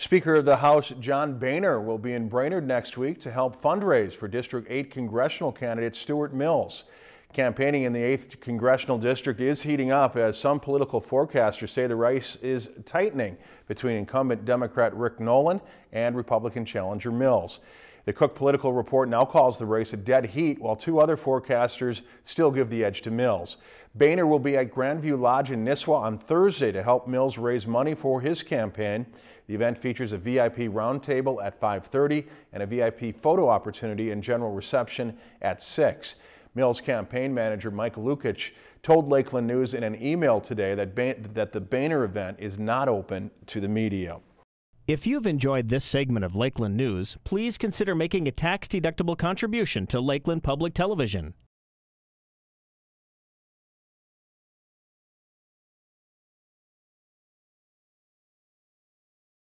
Speaker of the House John Boehner will be in Brainerd next week to help fundraise for District 8 congressional candidate Stewart Mills. Campaigning in the 8th congressional district is heating up as some political forecasters say the race is tightening between incumbent Democrat Rick Nolan and Republican challenger Mills. The Cook Political Report now calls the race a dead heat, while two other forecasters still give the edge to Mills. Boehner will be at Grandview Lodge in Nisswa on Thursday to help Mills raise money for his campaign. The event features a VIP roundtable at 5.30 and a VIP photo opportunity and general reception at 6. Mills campaign manager Mike Lukic told Lakeland News in an email today that, that the Boehner event is not open to the media. If you've enjoyed this segment of Lakeland News, please consider making a tax-deductible contribution to Lakeland Public Television.